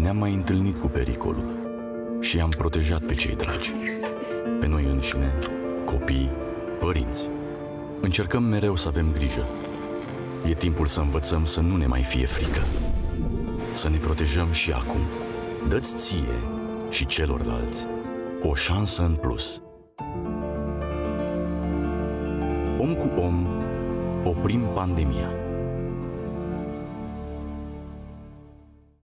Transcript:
Ne-am mai întâlnit cu pericolul și am protejat pe cei dragi. Pe noi înșine, copii, părinți. Încercăm mereu să avem grijă. E timpul să învățăm să nu ne mai fie frică. Să ne protejăm și acum. Dă-ți ție și celorlalți o șansă în plus. Om cu om, oprim pandemia.